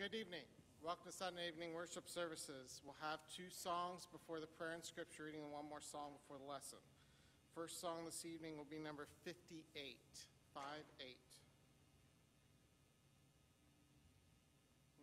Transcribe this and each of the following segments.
Good evening. Welcome to Sunday evening worship services. We'll have two songs before the prayer and scripture reading and one more song before the lesson. First song this evening will be number 58. 5 8.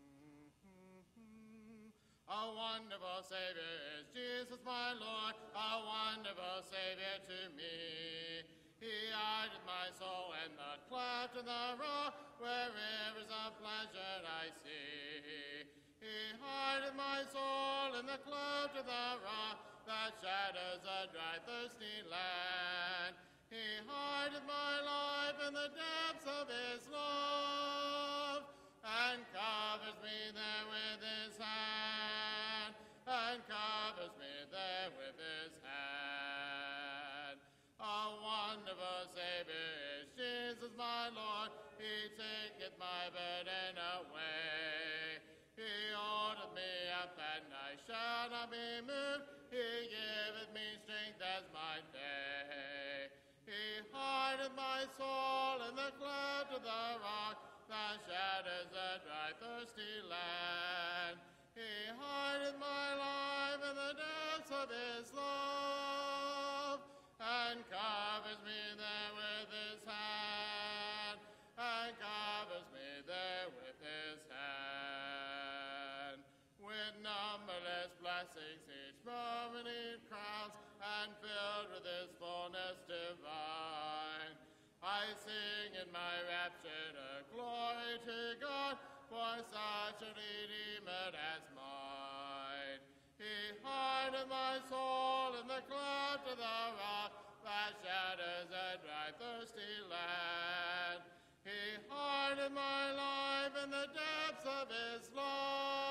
Mm-hmm. A wonderful Savior is Jesus my Lord, a wonderful Savior to me. He hideth my soul in the cleft of the rock, where rivers of pleasure I see. He hideth my soul in the cleft of the rock, that shadows a dry, thirsty land. He hideth my life in the depths of his love, and covers me there with his hand, and covers me there with his hand. A wonderful Savior is Jesus my Lord, he taketh my burden away. He holdeth me up and I shall not be moved. He giveth me strength as my day. He hideth my soul in the cleft of the rock that shadows a dry, thirsty land. He hideth my life in the depths of his love he crowns and filled with his fullness divine. I sing in my rapture a glory to God for such a redeemer as mine. He hideth my soul in the cleft of the rock that shadows a dry, thirsty land. He hideth my life in the depths of his love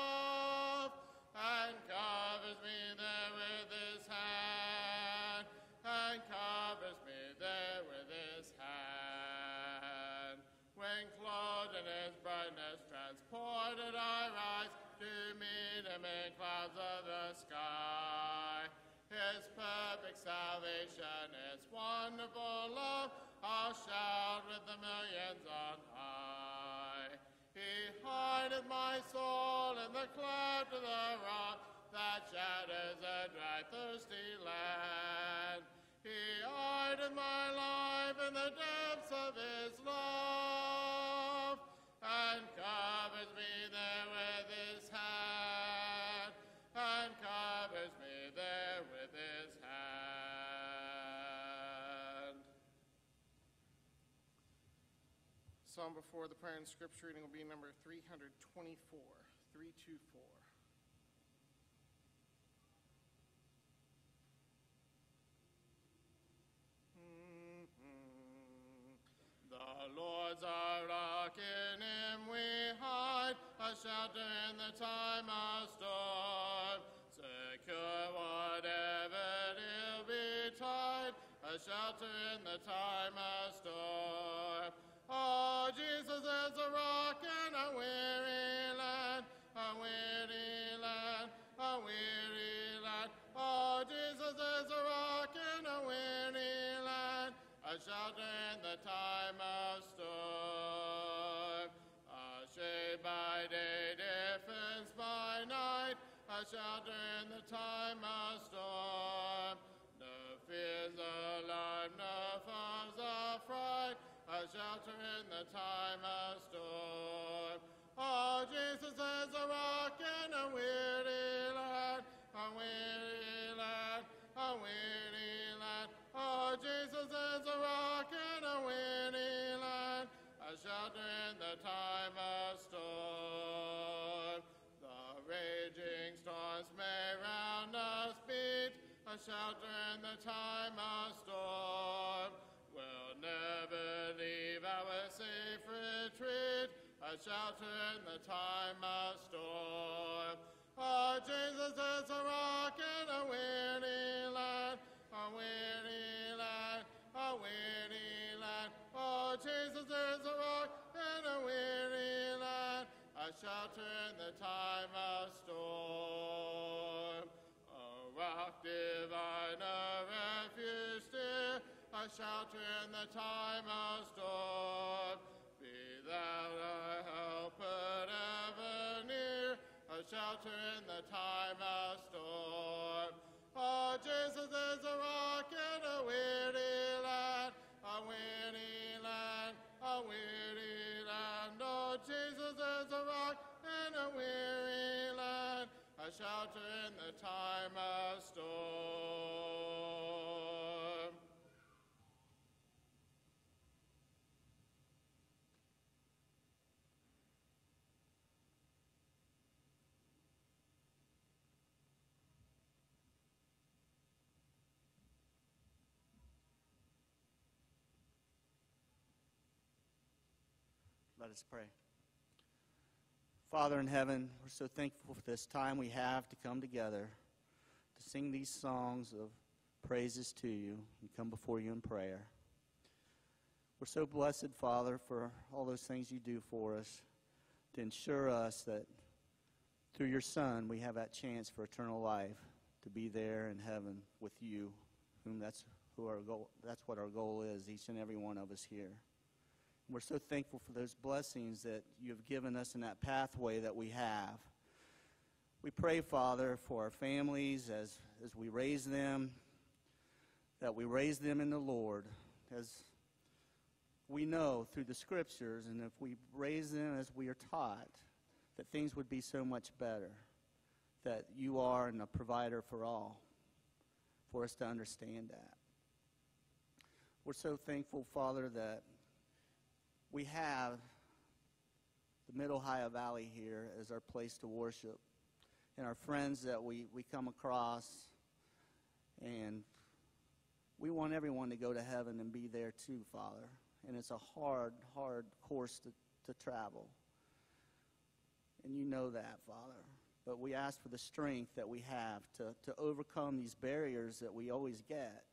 transported I rise to meet him in clouds of the sky. His perfect salvation, His wonderful love, I'll shout with the millions on high. He hideth my soul in the cleft of the rock that shadows a dry, thirsty land. He hideth my life in the depths of His love Psalm before the prayer and scripture reading will be number 324. 324. Mm-hmm. The Lord's our rock, in him we hide, a shelter in the time of storm. Secure whatever ill betide, a shelter in the time of storm. Oh, Jesus is a rock in a weary land, a weary land, a weary land. Oh, Jesus is a rock in a weary land, a shelter in the time of storm. A shade by day, defense by night, a shelter in the time of storm. No fears, alarm, no foes affright, a shelter in the time of storm. Oh, Jesus is a rock in a weary land, a weary land, a weary land. Oh, Jesus is a rock in a weary land, a shelter in the time of storm. The raging storms may round us beat, a shelter in the time of storm. We'll never leave our safe retreat, a shelter in the time of storm. Oh, Jesus is a rock in a weary land, a weary land, a weary land. Oh, Jesus is a rock in a weary land, a shelter in the time a shelter in the time of storm. Be thou our helper ever near, a shelter in the time of storm. Oh, Jesus is a rock in a weary land, a weary land, a weary land. Oh, Jesus is a rock in a weary land, a shelter in the time of storm. Let us pray. Father in heaven, we're so thankful for this time we have to come together to sing these songs of praises to you and come before you in prayer. We're so blessed, Father, for all those things you do for us to ensure us that through your Son we have that chance for eternal life to be there in heaven with you, whom that's who our goal that's what our goal is, each and every one of us here. We're so thankful for those blessings that you have given us in that pathway that we have. We pray, Father, for our families as, as we raise them, that we raise them in the Lord, as we know through the Scriptures, and if we raise them as we are taught, that things would be so much better, that you are and a provider for all, for us to understand that. We're so thankful, Father, that we have the Middle Ohio Valley here as our place to worship, and our friends that we, we come across, and we want everyone to go to heaven and be there too, Father. And it's a hard, hard course to, to travel. And you know that, Father. But we ask for the strength that we have to, to overcome these barriers that we always get.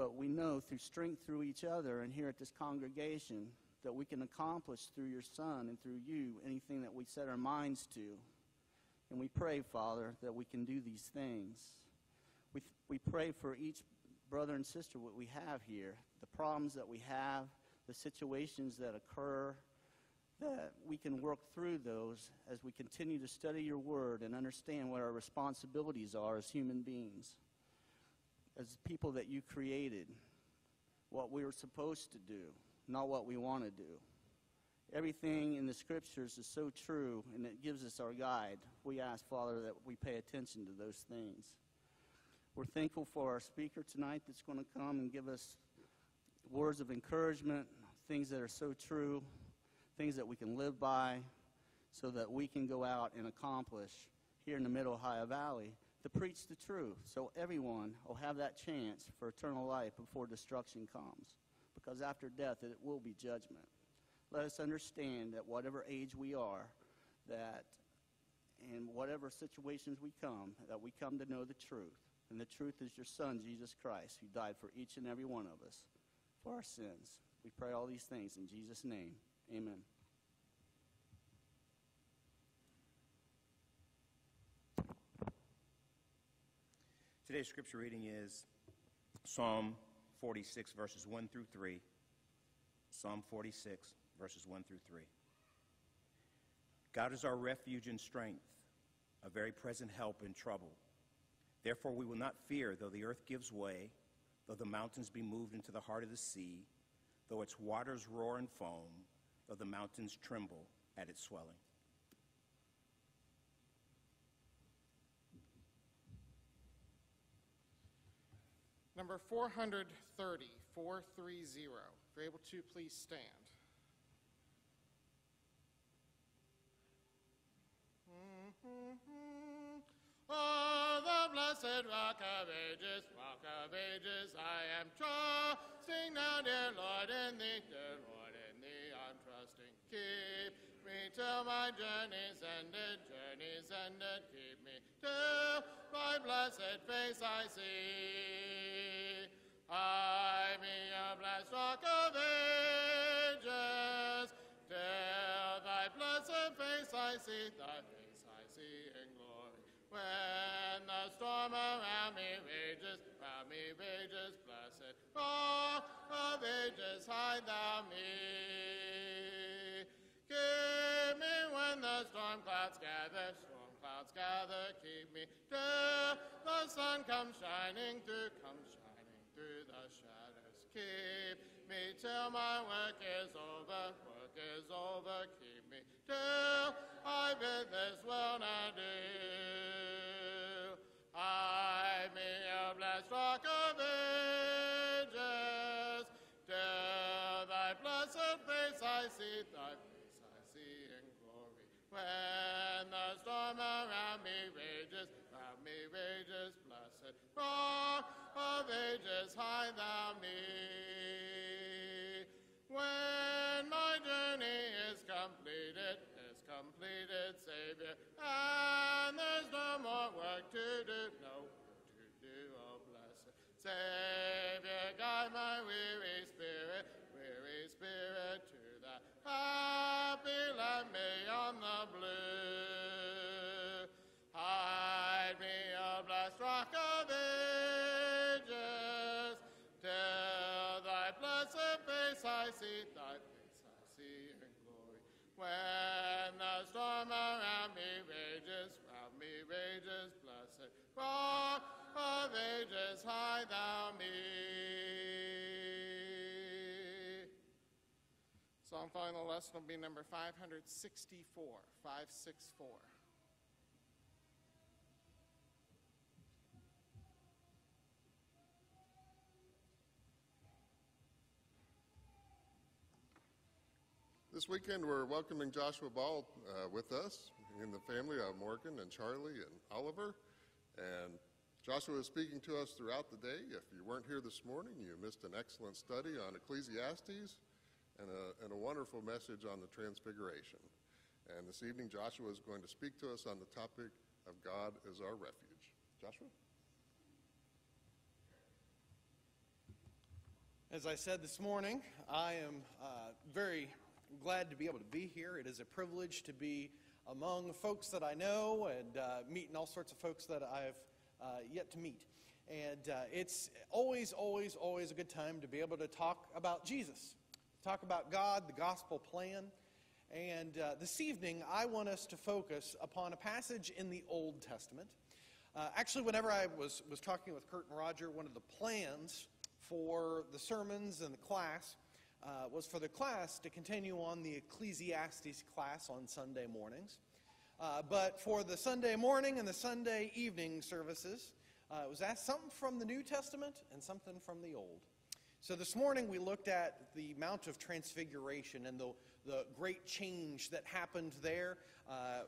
But we know through strength through each other and here at this congregation that we can accomplish through your Son and through you anything that we set our minds to. And we pray, Father, that we can do these things. We, we pray for each brother and sister what we have here, the problems that we have, the situations that occur, that we can work through those as we continue to study your word and understand what our responsibilities are as human beings as people that you created, what we were supposed to do, not what we want to do. Everything in the scriptures is so true, and it gives us our guide. We ask, Father, that we pay attention to those things. We're thankful for our speaker tonight that's going to come and give us words of encouragement, things that are so true, things that we can live by, so that we can go out and accomplish here in the Middle Ohio Valley to preach the truth so everyone will have that chance for eternal life before destruction comes. Because after death, it will be judgment. Let us understand that whatever age we are, that in whatever situations we come, that we come to know the truth. And the truth is your Son, Jesus Christ, who died for each and every one of us for our sins. We pray all these things in Jesus' name. Amen. Today's scripture reading is Psalm 46, verses 1 through 3. Psalm 46, verses 1 through 3. God is our refuge and strength, a very present help in trouble. Therefore, we will not fear, though the earth gives way, though the mountains be moved into the heart of the sea, though its waters roar and foam, though the mountains tremble at its swelling. Number 430, 430. If you're able to, please stand. Mm-hmm. Oh, the blessed rock of ages, rock of ages, I am trusting now, dear Lord, in thee, dear Lord, in thee I'm trusting. Keep me till my journey's ended, journey's ended, keep me till my blessed face I see. I be a blessed rock of ages, till thy blessed face I see, thy face I see in glory. When the storm around me rages, around me rages, blessed rock of ages, hide thou me. Keep me when the storm clouds gather, storm clouds gather, keep me till the sun comes shining through, comes shining through the shadows. Keep me till my work is over, work is over. Keep me till I bid this world adieu. Hide me a blessed rock of ages, till thy blessed face I see, thy face I see in glory. When the storm around me rages, around me rages, blessed rock of ages, hide thou me. When my journey is completed, is completed, Savior, and there's no more work to do, no work to do, oh blessed Savior, When the storm around me rages, round me rages, blessed rock of ages, hide thou me. Song final lesson will be number 564, 564. This weekend, we're welcoming Joshua Ball uh, with us in the family of Morgan and Charlie and Oliver. And Joshua is speaking to us throughout the day. If you weren't here this morning, you missed an excellent study on Ecclesiastes and a, and a wonderful message on the Transfiguration. And this evening, Joshua is going to speak to us on the topic of God as our refuge. Joshua? As I said this morning, I am uh, very glad to be able to be here. It is a privilege to be among folks that I know and uh, meeting all sorts of folks that I've uh, yet to meet. And uh, it's always, always, always a good time to be able to talk about Jesus, talk about God, the gospel plan. And uh, this evening, I want us to focus upon a passage in the Old Testament. Uh, actually, whenever I was, was talking with Kurt and Roger, one of the plans for the sermons and the class uh, was for the class to continue on the Ecclesiastes class on Sunday mornings. Uh, but for the Sunday morning and the Sunday evening services, uh, it was asked something from the New Testament and something from the Old. So this morning we looked at the Mount of Transfiguration and the, the great change that happened there. Uh,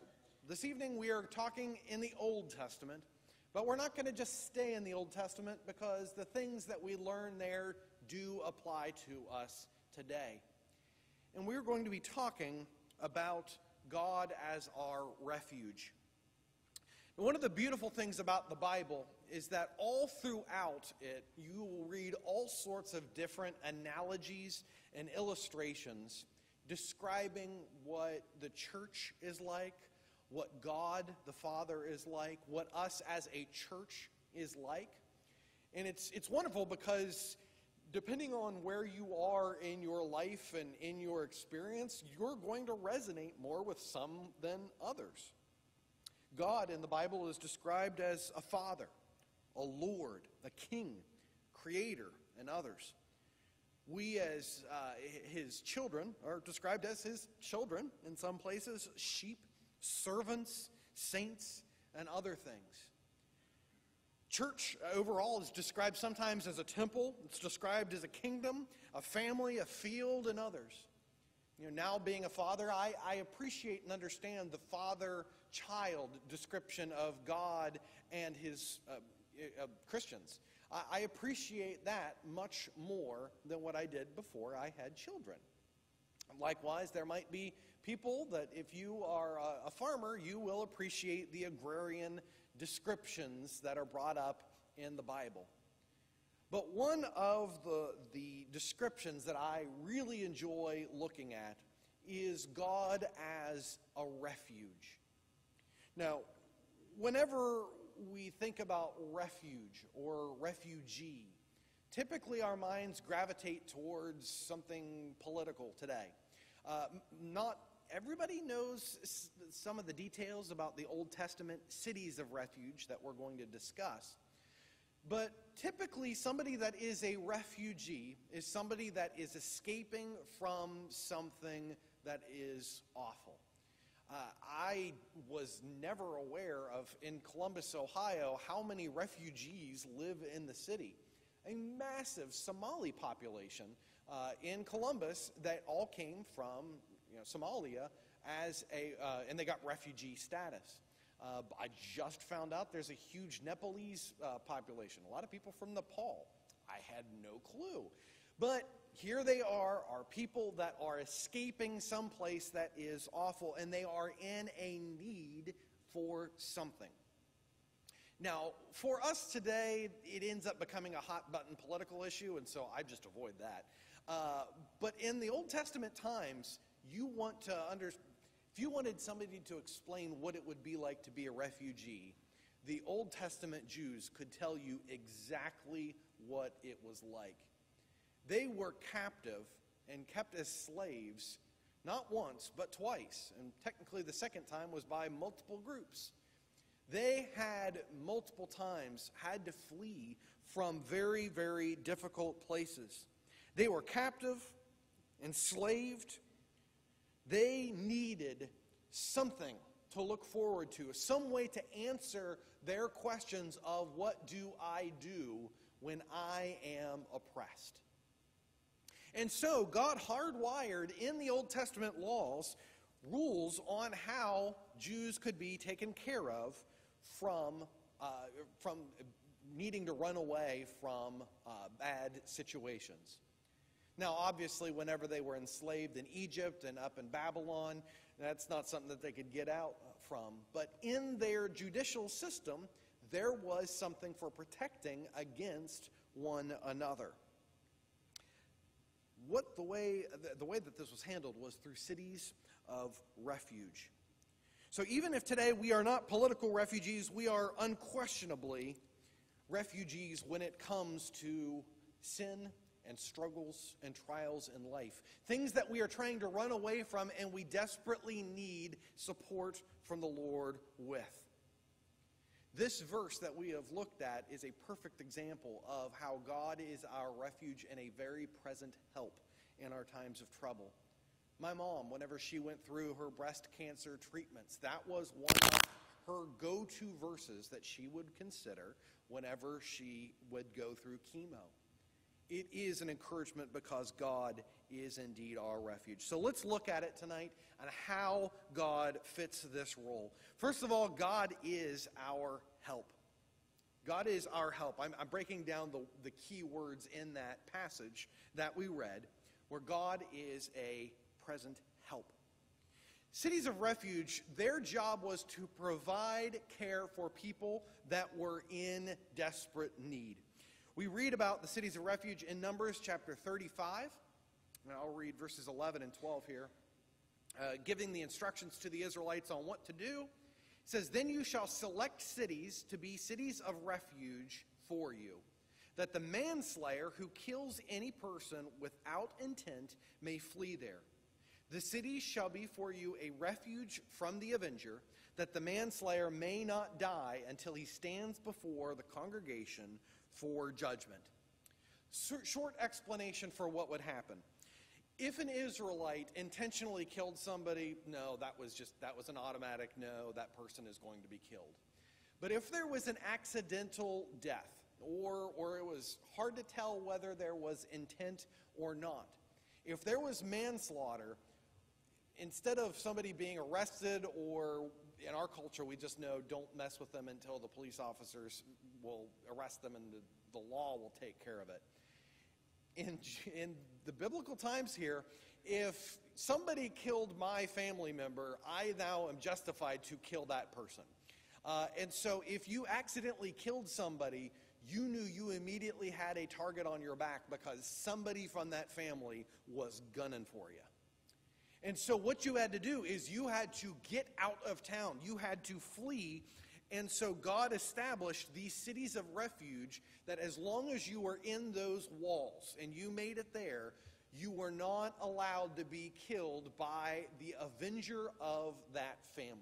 this evening we are talking in the Old Testament, but we're not going to just stay in the Old Testament because the things that we learn there do apply to us today. And we're going to be talking about God as our refuge. And one of the beautiful things about the Bible is that all throughout it, you will read all sorts of different analogies and illustrations describing what the church is like, what God the Father is like, what us as a church is like. And it's, it's wonderful because depending on where you are in your life and in your experience, you're going to resonate more with some than others. God in the Bible is described as a father, a lord, a king, creator, and others. We, as uh, his children, are described as his children in some places sheep, servants, saints, and other things. Church overall is described sometimes as a temple, it's described as a kingdom, a family, a field, and others. You know, now being a father, I, I appreciate and understand the father child description of God and his uh, uh, Christians. I, I appreciate that much more than what I did before I had children. Likewise, there might be people that if you are a, a farmer, you will appreciate the agrarian descriptions that are brought up in the Bible. But one of the, the descriptions that I really enjoy looking at is God as a refuge. Now, whenever we think about refuge or refugee, typically our minds gravitate towards something political today. Uh, not everybody knows some of the details about the Old Testament cities of refuge that we're going to discuss. But typically, somebody that is a refugee is somebody that is escaping from something that is awful. Uh, I was never aware of in Columbus, Ohio, how many refugees live in the city. A massive Somali population uh, in Columbus that all came from you know, Somalia as a, uh, and they got refugee status. Uh, I just found out there's a huge Nepalese uh, population, a lot of people from Nepal. I had no clue. But here they are, are people that are escaping someplace that is awful, and they are in a need for something. Now, for us today, it ends up becoming a hot button political issue, and so I just avoid that. Uh, but in the Old Testament times, you want to understand, if you wanted somebody to explain what it would be like to be a refugee, the Old Testament Jews could tell you exactly what it was like. They were captive and kept as slaves not once, but twice. And technically, the second time was by multiple groups. They had multiple times had to flee from very, very difficult places. They were captive, enslaved. They needed something to look forward to, some way to answer their questions of what do I do when I am oppressed. And so God hardwired in the Old Testament laws rules on how Jews could be taken care of from, uh, from needing to run away from uh, bad situations. Now, obviously, whenever they were enslaved in Egypt and up in Babylon, that's not something that they could get out from. But in their judicial system, there was something for protecting against one another what the way, the way that this was handled was through cities of refuge. So even if today we are not political refugees, we are unquestionably refugees when it comes to sin and struggles and trials in life. Things that we are trying to run away from and we desperately need support from the Lord with. This verse that we have looked at is a perfect example of how God is our refuge and a very present help in our times of trouble. My mom, whenever she went through her breast cancer treatments, that was one of her go to verses that she would consider whenever she would go through chemo. It is an encouragement because God is indeed our refuge. So let's look at it tonight and how God fits this role. First of all, God is our help. God is our help. I'm, I'm breaking down the, the key words in that passage that we read, where God is a present help. Cities of refuge, their job was to provide care for people that were in desperate need. We read about the cities of refuge in Numbers chapter 35. And I'll read verses 11 and 12 here, uh, giving the instructions to the Israelites on what to do. It says, Then you shall select cities to be cities of refuge for you, that the manslayer who kills any person without intent may flee there. The cities shall be for you a refuge from the avenger, that the manslayer may not die until he stands before the congregation for judgment. Short explanation for what would happen. If an Israelite intentionally killed somebody, no, that was just that was an automatic no, that person is going to be killed. But if there was an accidental death, or or it was hard to tell whether there was intent or not, if there was manslaughter, instead of somebody being arrested or in our culture we just know don't mess with them until the police officers will arrest them and the, the law will take care of it in, in the biblical times here, if somebody killed my family member, I now am justified to kill that person. Uh, and so if you accidentally killed somebody, you knew you immediately had a target on your back because somebody from that family was gunning for you. And so what you had to do is you had to get out of town. You had to flee and so God established these cities of refuge that as long as you were in those walls and you made it there, you were not allowed to be killed by the avenger of that family.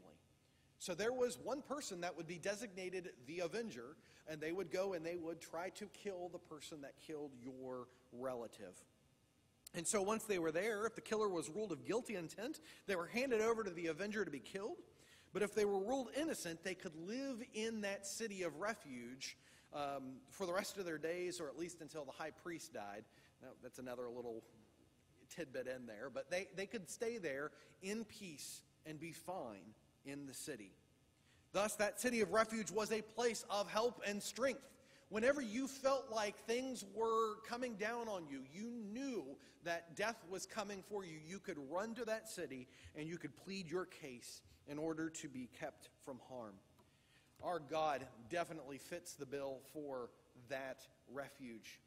So there was one person that would be designated the avenger, and they would go and they would try to kill the person that killed your relative. And so once they were there, if the killer was ruled of guilty intent, they were handed over to the avenger to be killed. But if they were ruled innocent, they could live in that city of refuge um, for the rest of their days, or at least until the high priest died. Now, that's another little tidbit in there. But they, they could stay there in peace and be fine in the city. Thus, that city of refuge was a place of help and strength. Whenever you felt like things were coming down on you, you knew that death was coming for you, you could run to that city and you could plead your case in order to be kept from harm. Our God definitely fits the bill for that refuge.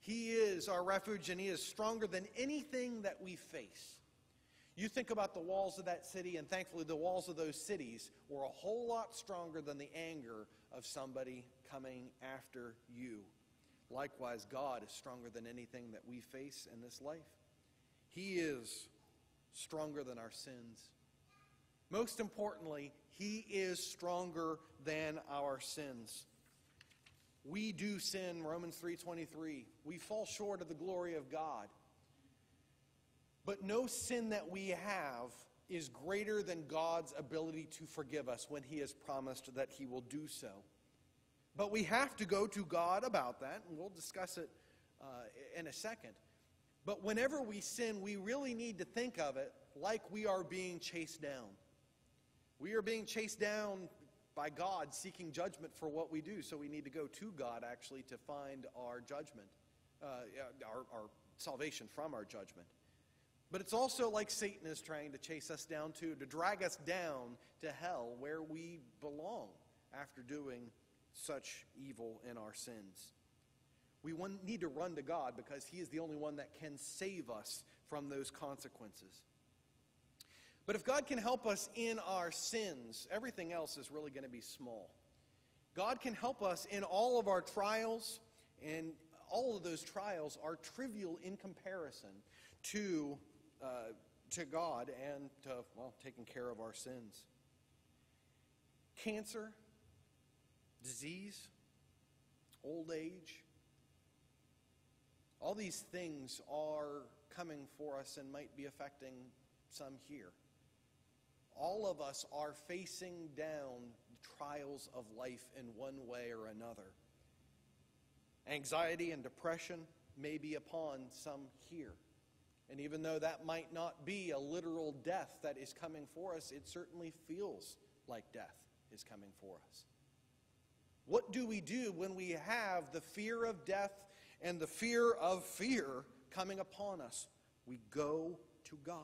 He is our refuge and He is stronger than anything that we face. You think about the walls of that city, and thankfully, the walls of those cities were a whole lot stronger than the anger of somebody coming after you. Likewise, God is stronger than anything that we face in this life. He is stronger than our sins. Most importantly, He is stronger than our sins. We do sin, Romans 3:23. We fall short of the glory of God. But no sin that we have is greater than God's ability to forgive us when He has promised that He will do so. But we have to go to God about that, and we'll discuss it uh, in a second. But whenever we sin, we really need to think of it like we are being chased down. We are being chased down by God, seeking judgment for what we do. So we need to go to God, actually, to find our judgment, uh, our, our salvation from our judgment. But it's also like Satan is trying to chase us down to, to drag us down to hell where we belong after doing such evil in our sins. We need to run to God because He is the only one that can save us from those consequences. But if God can help us in our sins, everything else is really going to be small. God can help us in all of our trials, and all of those trials are trivial in comparison to uh, to God and to, well, taking care of our sins. Cancer, disease, old age, all these things are coming for us and might be affecting some here. All of us are facing down trials of life in one way or another. Anxiety and depression may be upon some here. And even though that might not be a literal death that is coming for us, it certainly feels like death is coming for us. What do we do when we have the fear of death and the fear of fear coming upon us? We go to God.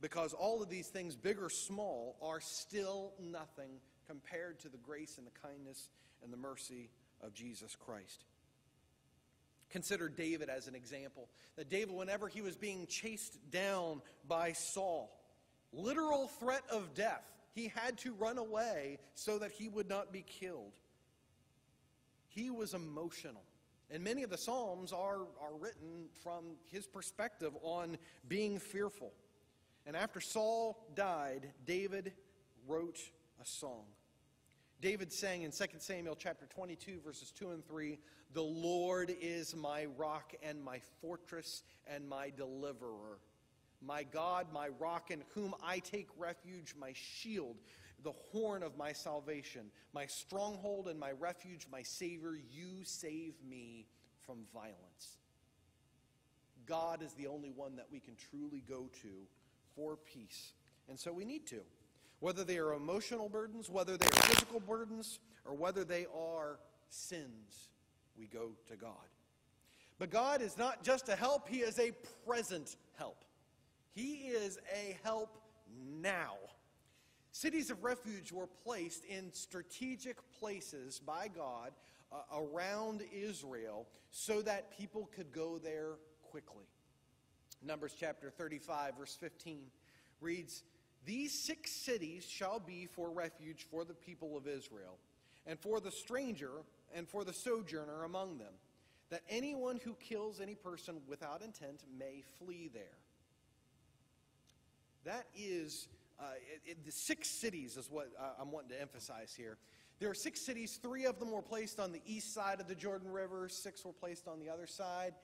Because all of these things, big or small, are still nothing compared to the grace and the kindness and the mercy of Jesus Christ. Consider David as an example. That David, whenever he was being chased down by Saul, literal threat of death, he had to run away so that he would not be killed. He was emotional. And many of the Psalms are, are written from his perspective on being fearful. And after Saul died, David wrote a song. David sang in 2 Samuel chapter 22 verses 2 and 3, "The Lord is my rock and my fortress and my deliverer, my God, my rock in whom I take refuge, my shield, the horn of my salvation, my stronghold and my refuge, my savior, you save me from violence." God is the only one that we can truly go to for peace. And so we need to whether they are emotional burdens, whether they are physical burdens, or whether they are sins, we go to God. But God is not just a help, He is a present help. He is a help now. Cities of refuge were placed in strategic places by God uh, around Israel so that people could go there quickly. Numbers chapter 35, verse 15 reads, these six cities shall be for refuge for the people of Israel, and for the stranger and for the sojourner among them, that anyone who kills any person without intent may flee there. That is uh, it, it, the six cities is what uh, I'm wanting to emphasize here. There are six cities. Three of them were placed on the east side of the Jordan River, six were placed on the other side.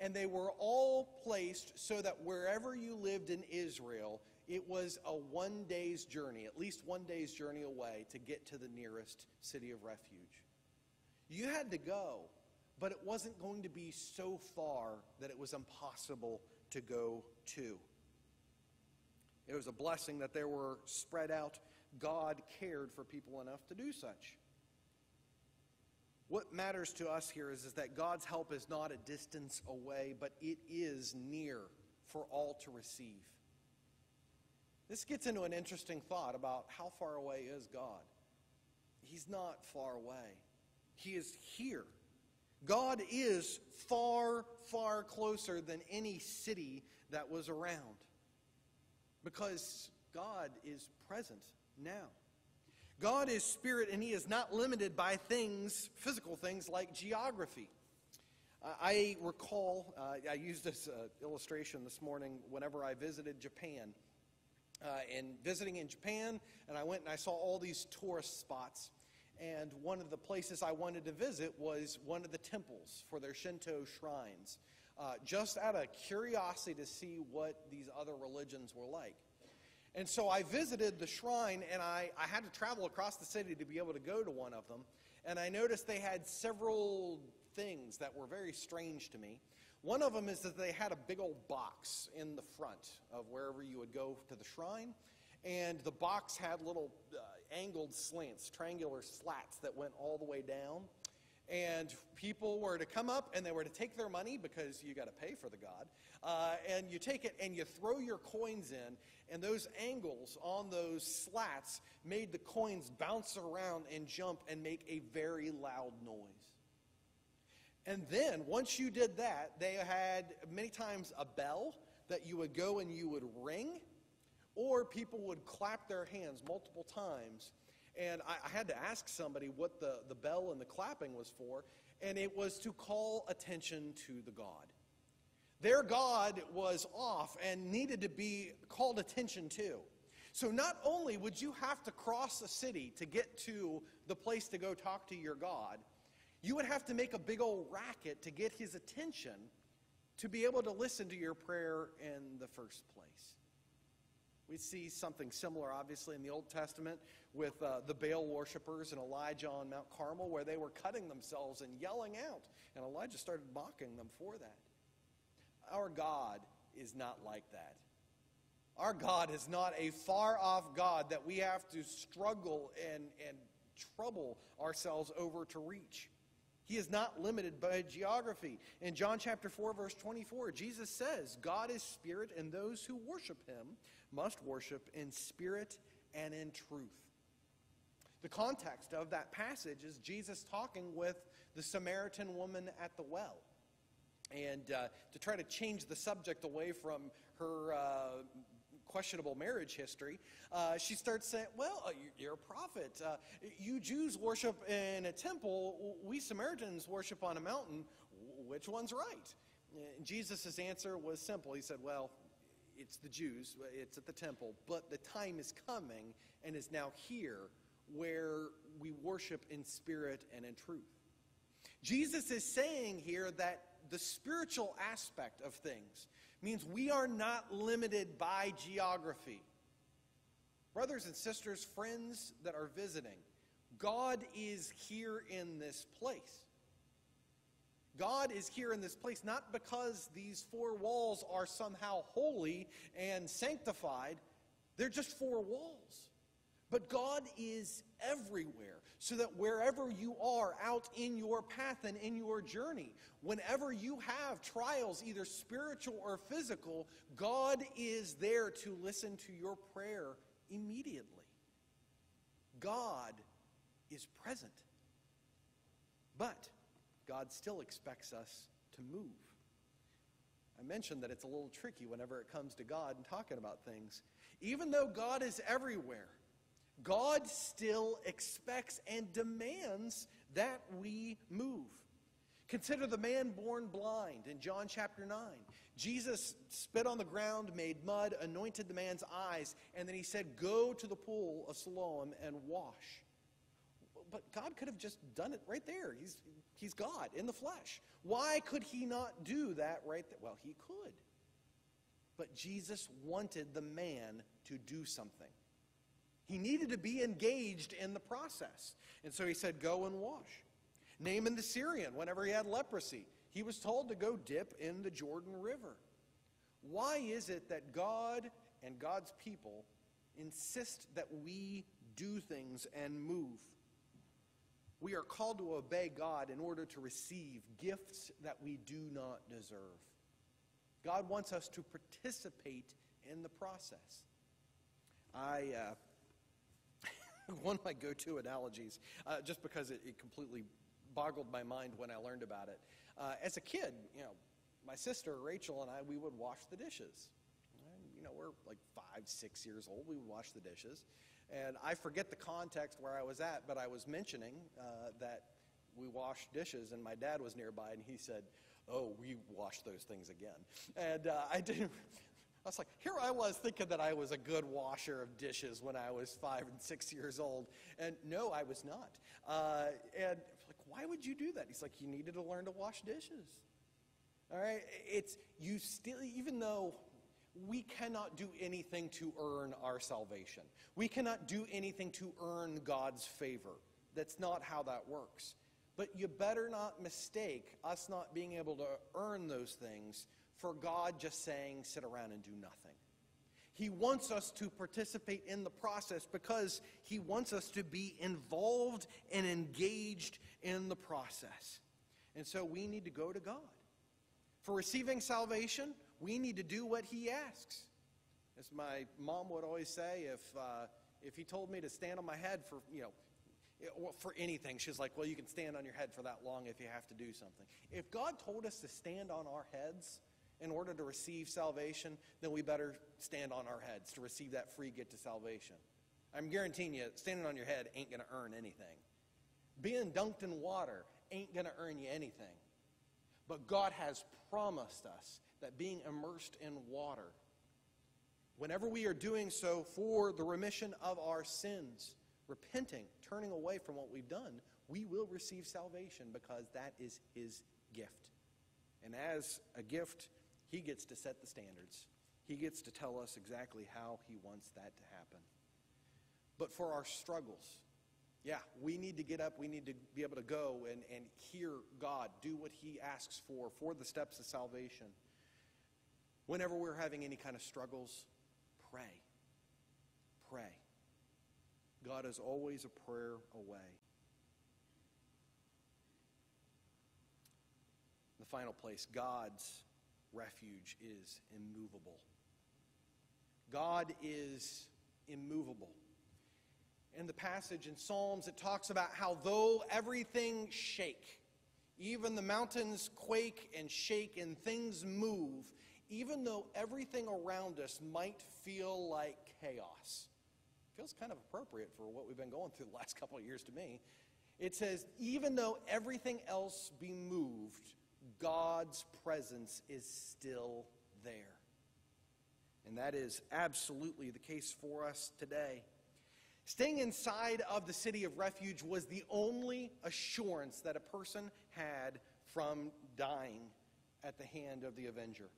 And they were all placed so that wherever you lived in Israel, it was a one day's journey, at least one day's journey away to get to the nearest city of refuge. You had to go, but it wasn't going to be so far that it was impossible to go to. It was a blessing that there were spread out. God cared for people enough to do such. What matters to us here is, is that God's help is not a distance away, but it is near for all to receive. This gets into an interesting thought about how far away is God. He's not far away, He is here. God is far, far closer than any city that was around because God is present now. God is spirit, and He is not limited by things, physical things like geography. I recall, uh, I used this uh, illustration this morning whenever I visited Japan. Uh, and visiting in Japan, and I went and I saw all these tourist spots. And one of the places I wanted to visit was one of the temples for their Shinto shrines, uh, just out of curiosity to see what these other religions were like. And so I visited the shrine, and I, I had to travel across the city to be able to go to one of them. And I noticed they had several things that were very strange to me. One of them is that they had a big old box in the front of wherever you would go to the shrine. And the box had little uh, angled slants, triangular slats that went all the way down. And people were to come up and they were to take their money because you got to pay for the God. Uh, and you take it and you throw your coins in, and those angles on those slats made the coins bounce around and jump and make a very loud noise. And then, once you did that, they had many times a bell that you would go and you would ring, or people would clap their hands multiple times. And I, I had to ask somebody what the, the bell and the clapping was for, and it was to call attention to the God. Their God was off and needed to be called attention to. So not only would you have to cross a city to get to the place to go talk to your God, you would have to make a big old racket to get his attention to be able to listen to your prayer in the first place. We see something similar, obviously, in the Old Testament with uh, the Baal worshippers and Elijah on Mount Carmel, where they were cutting themselves and yelling out. And Elijah started mocking them for that. Our God is not like that. Our God is not a far off God that we have to struggle and, and trouble ourselves over to reach. He is not limited by geography. In John chapter 4, verse 24, Jesus says, God is spirit, and those who worship him must worship in spirit and in truth. The context of that passage is Jesus talking with the Samaritan woman at the well. And uh, to try to change the subject away from her uh, questionable marriage history, uh, she starts saying, Well, uh, you're a prophet. Uh, you Jews worship in a temple, we Samaritans worship on a mountain. Which one's right? Jesus' answer was simple. He said, Well, it's the Jews, it's at the temple, but the time is coming and is now here where we worship in spirit and in truth. Jesus is saying here that the spiritual aspect of things means we are not limited by geography. Brothers and sisters, friends that are visiting, God is here in this place. God is here in this place not because these four walls are somehow holy and sanctified, they're just four walls. But God is everywhere, so that wherever you are out in your path and in your journey, whenever you have trials, either spiritual or physical, God is there to listen to your prayer immediately. God is present. But God still expects us to move. I mentioned that it's a little tricky whenever it comes to God and talking about things. Even though God is everywhere, God still expects and demands that we move. Consider the man born blind in John chapter 9. Jesus spit on the ground, made mud, anointed the man's eyes, and then he said, Go to the pool of Siloam and wash. But God could have just done it right there. He's, he's God in the flesh. Why could he not do that right there? Well, he could. But Jesus wanted the man to do something. He needed to be engaged in the process. And so he said, Go and wash. Naaman the Syrian, whenever he had leprosy, he was told to go dip in the Jordan River. Why is it that God and God's people insist that we do things and move? We are called to obey God in order to receive gifts that we do not deserve. God wants us to participate in the process. I, uh, one of my go to analogies, uh, just because it, it, completely boggled my mind when I learned about it. Uh, as a kid, you know, my sister Rachel and I, we would wash the dishes. And, you know, we're like five, six years old. We would wash the dishes. And I forget the context where I was at, but I was mentioning uh, that we washed dishes, and my dad was nearby, and he said, oh, we wash those things again. And uh, I didn't. I was like, here I was thinking that I was a good washer of dishes when I was five and six years old. And no, I was not. Uh, and like, why would you do that? He's like, you needed to learn to wash dishes. All right? It's, you still, even though we cannot do anything to earn our salvation, we cannot do anything to earn God's favor. That's not how that works. But you better not mistake us not being able to earn those things for God just saying, sit around and do nothing. He wants us to participate in the process because He wants us to be involved and engaged in the process. And so we need to go to God. For receiving salvation, we need to do what He asks. As my mom would always say, if, uh, if He told me to stand on my head for, you know, for anything. She's like, well, you can stand on your head for that long if you have to do something. If God told us to stand on our heads in order to receive salvation, then we better stand on our heads to receive that free gift to salvation. I'm guaranteeing you, standing on your head ain't going to earn anything. Being dunked in water ain't going to earn you anything. But God has promised us that being immersed in water, whenever we are doing so for the remission of our sins, repenting, turning away from what we've done, we will receive salvation because that is His gift. And as a gift, He gets to set the standards. He gets to tell us exactly how He wants that to happen. But for our struggles, yeah, we need to get up. We need to be able to go and, and hear God do what He asks for, for the steps of salvation. Whenever we're having any kind of struggles, pray. Pray. God is always a prayer away. The final place, God's refuge is immovable. God is immovable. In the passage in Psalms, it talks about how though everything shake, even the mountains quake and shake and things move, even though everything around us might feel like chaos feels kind of appropriate for what we've been going through the last couple of years to me. It says, even though everything else be moved, God's presence is still there. And that is absolutely the case for us today. Staying inside of the city of refuge was the only assurance that a person had from dying at the hand of the avenger.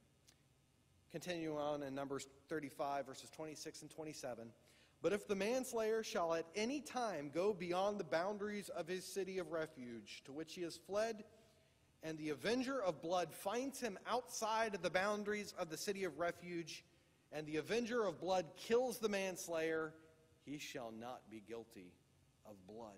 Continuing on in Numbers 35, verses 26 and 27. But if the manslayer shall at any time go beyond the boundaries of his city of refuge to which he has fled, and the avenger of blood finds him outside of the boundaries of the city of refuge, and the avenger of blood kills the manslayer, he shall not be guilty of blood.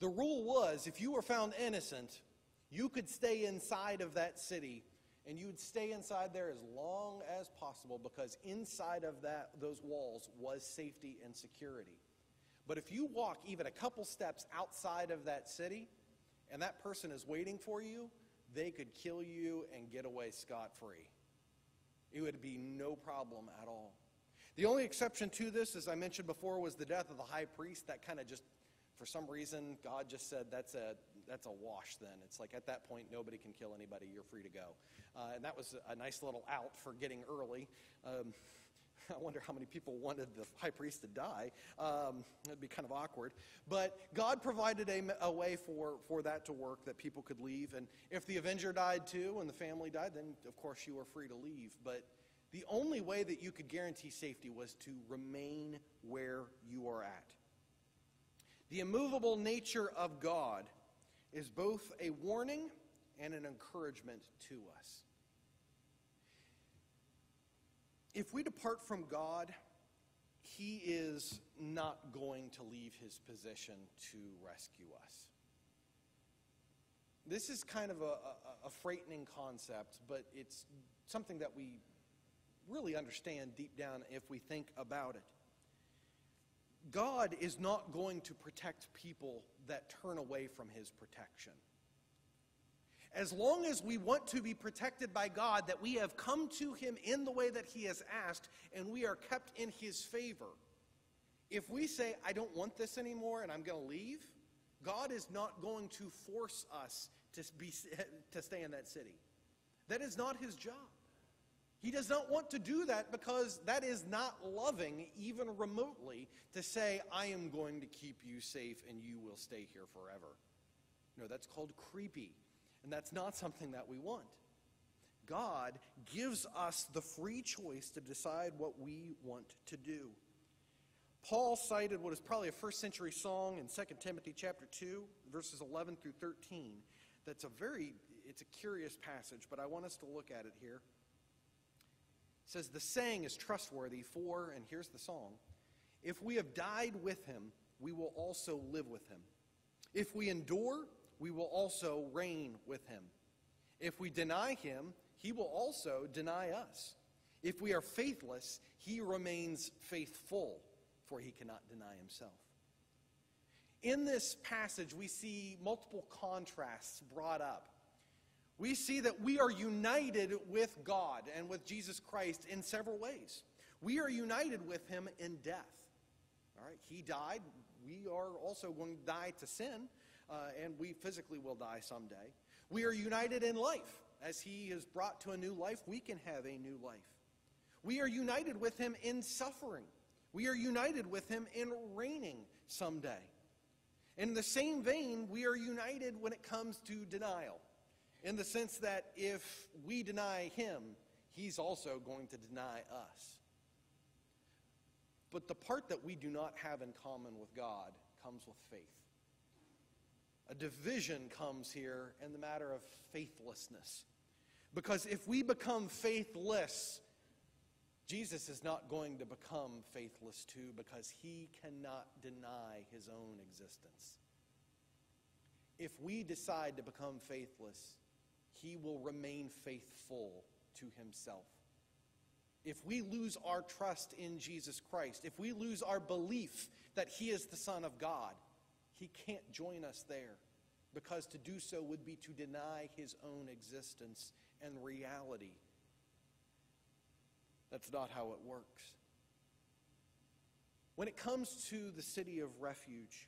The rule was if you were found innocent, you could stay inside of that city and you would stay inside there as long as possible because inside of that those walls was safety and security. But if you walk even a couple steps outside of that city and that person is waiting for you, they could kill you and get away scot free. It would be no problem at all. The only exception to this, as I mentioned before, was the death of the high priest. That kind of just, for some reason, God just said that's a that's a wash then. It's like at that point, nobody can kill anybody. You're free to go. Uh, and that was a nice little out for getting early. Um, I wonder how many people wanted the high priest to die. Um, that'd be kind of awkward. But God provided a, a, way for, for that to work, that people could leave. And if the avenger died too and the family died, then of course you were free to leave. But the only way that you could guarantee safety was to remain where you are at. The immovable nature of God is both a warning and an encouragement to us. If we depart from God, He is not going to leave His position to rescue us. This is kind of a, a, a frightening concept, but it's something that we really understand deep down if we think about it. God is not going to protect people that turn away from his protection. As long as we want to be protected by God, that we have come to him in the way that he has asked, and we are kept in his favor. If we say, I don't want this anymore and I'm going to leave, God is not going to force us to, be, to stay in that city. That is not his job. He does not want to do that because that is not loving, even remotely, to say, I am going to keep you safe and you will stay here forever. No, that's called creepy. And that's not something that we want. God gives us the free choice to decide what we want to do. Paul cited what is probably a first century song in 2 Timothy chapter 2, verses 11 through 13. That's a very, it's a curious passage, but I want us to look at it here It says, The saying is trustworthy, for, and here's the song if we have died with him, we will also live with him. If we endure, we will also reign with him. If we deny him, he will also deny us. If we are faithless, he remains faithful, for he cannot deny himself. In this passage, we see multiple contrasts brought up we see that we are united with God and with Jesus Christ in several ways. We are united with him in death. All right, he died. We are also going to die to sin, uh, and we physically will die someday. We are united in life. As he is brought to a new life, we can have a new life. We are united with him in suffering. We are united with him in reigning someday. In the same vein, we are united when it comes to denial in the sense that if we deny him, he's also going to deny us. But the part that we do not have in common with God comes with faith. A division comes here in the matter of faithlessness. Because if we become faithless, Jesus is not going to become faithless too because he cannot deny his own existence. If we decide to become faithless, he will remain faithful to himself. If we lose our trust in Jesus Christ, if we lose our belief that he is the Son of God, he can't join us there because to do so would be to deny his own existence and reality. That's not how it works. When it comes to the city of refuge,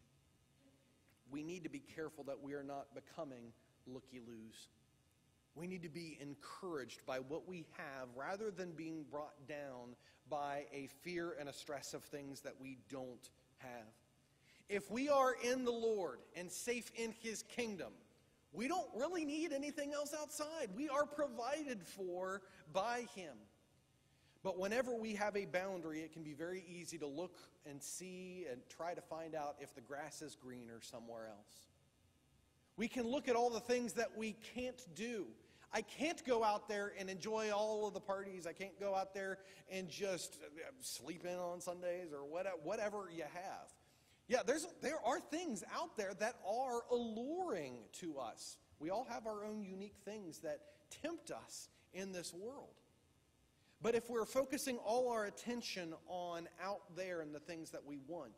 we need to be careful that we are not becoming looky loos. We need to be encouraged by what we have rather than being brought down by a fear and a stress of things that we don't have. If we are in the Lord and safe in His kingdom, we don't really need anything else outside. We are provided for by Him. But whenever we have a boundary, it can be very easy to look and see and try to find out if the grass is greener somewhere else. We can look at all the things that we can't do. I can't go out there and enjoy all of the parties. I can't go out there and just sleep in on Sundays or whatever you have. Yeah, there's, there are things out there that are alluring to us. We all have our own unique things that tempt us in this world. But if we're focusing all our attention on out there and the things that we want,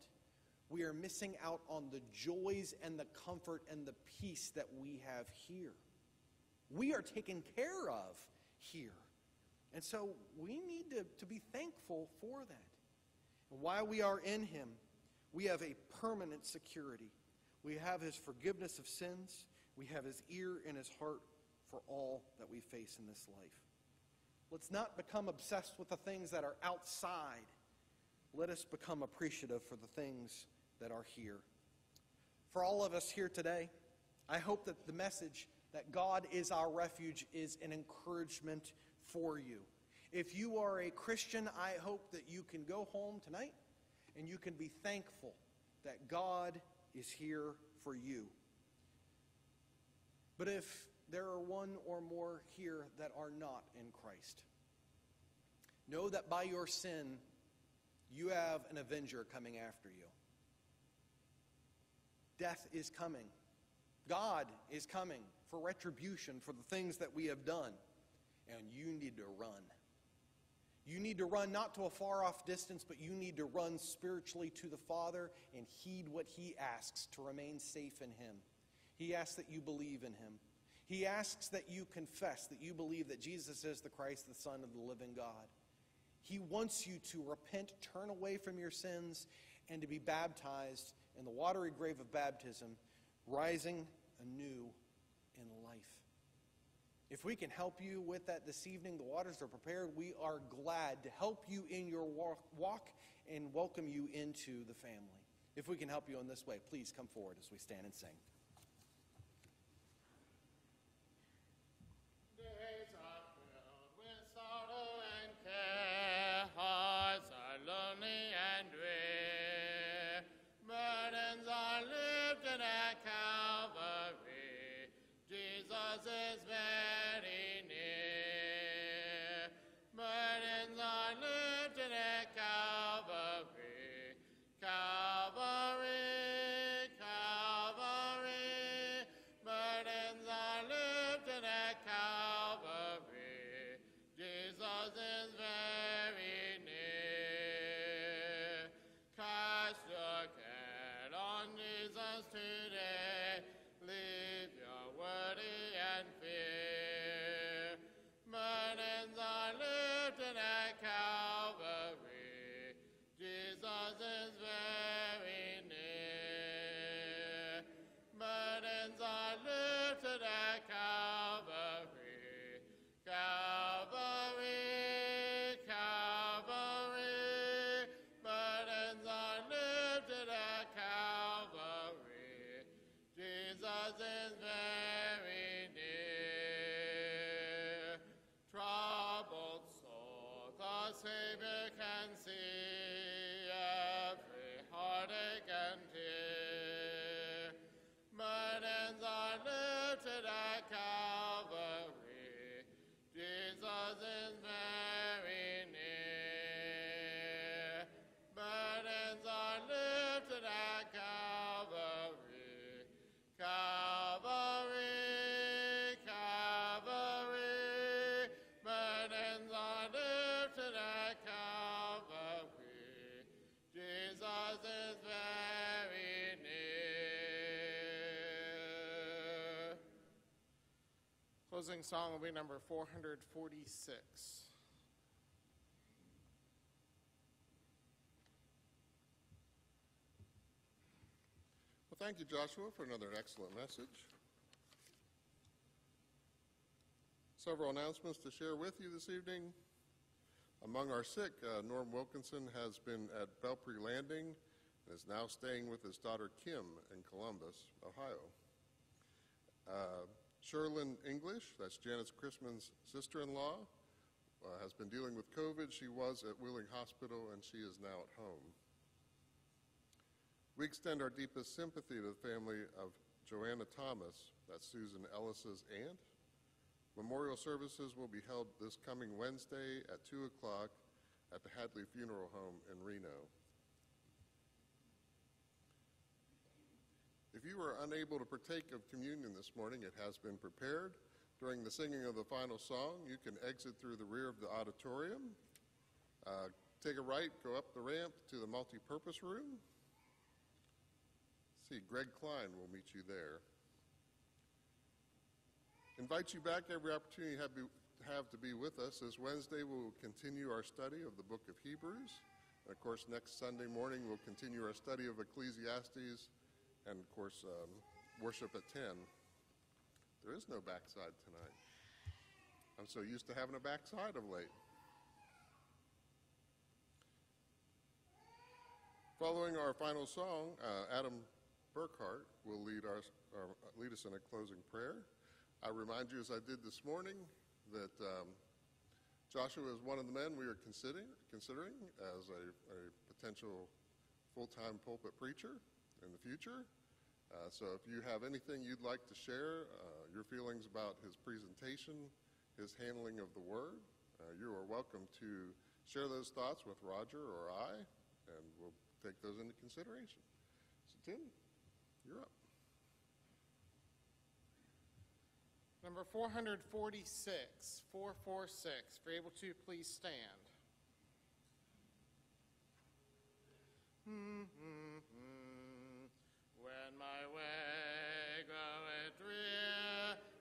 we are missing out on the joys and the comfort and the peace that we have here. We are taken care of here. And so we need to, to be thankful for that. And while we are in Him, we have a permanent security. We have His forgiveness of sins. We have his ear and his heart for all that we face in this life. Let's not become obsessed with the things that are outside. Let us become appreciative for the things that are here. For all of us here today, I hope that the message that God is our refuge is an encouragement for you. If you are a Christian, I hope that you can go home tonight and you can be thankful that God is here for you. But if there are one or more here that are not in Christ, know that by your sin, you have an avenger coming after you. Death is coming. God is coming for retribution for the things that we have done. And you need to run. You need to run not to a far off distance, but you need to run spiritually to the Father and heed what He asks to remain safe in Him. He asks that you believe in Him. He asks that you confess that you believe that Jesus is the Christ, the Son of the living God. He wants you to repent, turn away from your sins, and to be baptized in the watery grave of baptism, rising anew. If we can help you with that this evening, the waters are prepared. We are glad to help you in your walk and welcome you into the family. If we can help you in this way, please come forward as we stand and sing. Closing song will be number 446. Well, thank you, Joshua, for another excellent message. Several announcements to share with you this evening. Among our sick, uh, Norm Wilkinson has been at Belpre Landing and is now staying with his daughter Kim in Columbus, Ohio. Uh, Sherlyn English, that's Janice Chrisman's sister-in-law, uh, has been dealing with COVID. She was at Wheeling Hospital and she is now at home. We extend our deepest sympathy to the family of Joanna Thomas, that's Susan Ellis's aunt. Memorial services will be held this coming Wednesday at 2 o'clock at the Hadley Funeral Home in Reno. If you were unable to partake of communion this morning, it has been prepared. During the singing of the final song, you can exit through the rear of the auditorium, uh, take a right, go up the ramp to the multi-purpose room. See, Greg Klein will meet you there. Invite you back every opportunity you have, to be with us. This Wednesday, we'll continue our study of the book of Hebrews. And of course, next Sunday morning, we'll continue our study of Ecclesiastes and of course, um, worship at 10. There is no backside tonight. I'm so used to having a backside of late. Following our final song, uh, Adam Burkhart will lead, our, lead us in a closing prayer. I remind you, as I did this morning, that um, Joshua is one of the men we are considering, considering as a, a potential full-time pulpit preacher in the future. Uh, so if you have anything you'd like to share, uh, your feelings about his presentation, his handling of the word, uh, you are welcome to share those thoughts with Roger or I, and we'll take those into consideration. So Tim, you're up. Number 446, 446. If you're able to, please stand. When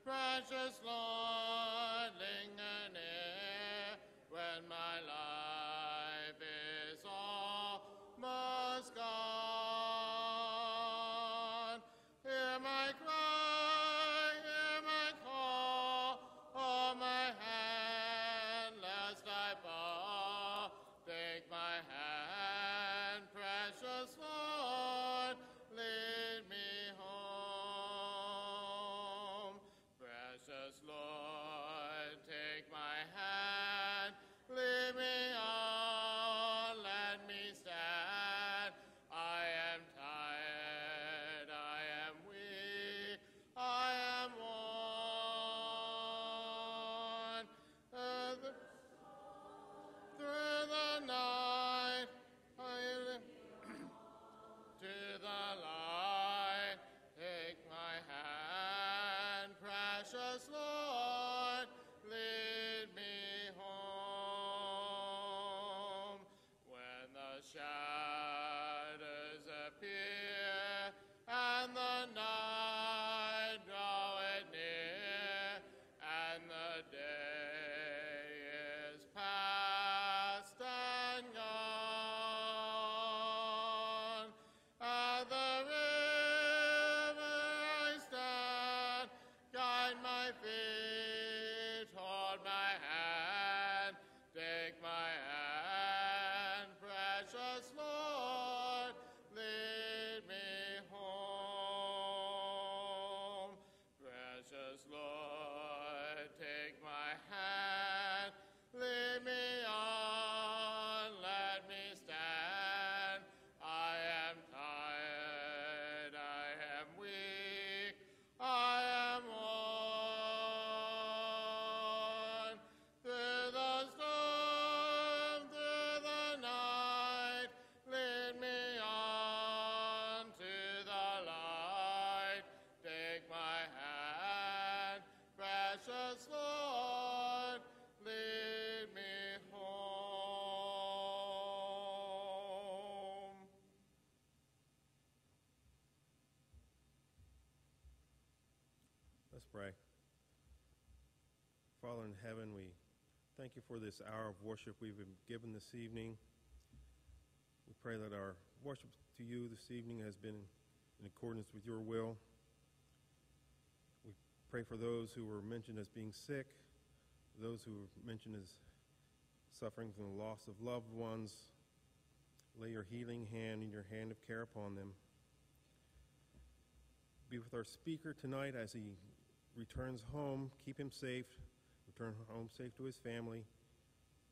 precious Lord, linger near. When my life is almost pray. Father in heaven, we thank you for this hour of worship we've been given this evening. We pray that our worship to you this evening has been in accordance with your will. We pray for those who were mentioned as being sick, those who were mentioned as suffering from the loss of loved ones. Lay your healing hand and your hand of care upon them. Be with our speaker tonight as he returns home. Keep him safe. Return home safe to his family.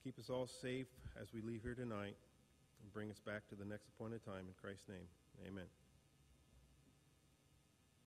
Keep us all safe as we leave here tonight. And bring us back to the next appointed time. In Christ's name, amen.